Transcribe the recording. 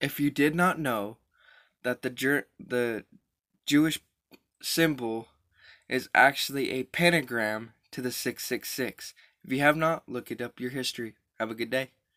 if you did not know that the Jer- the Jewish symbol is actually a pentagram to the 666. If you have not, look it up your history. Have a good day.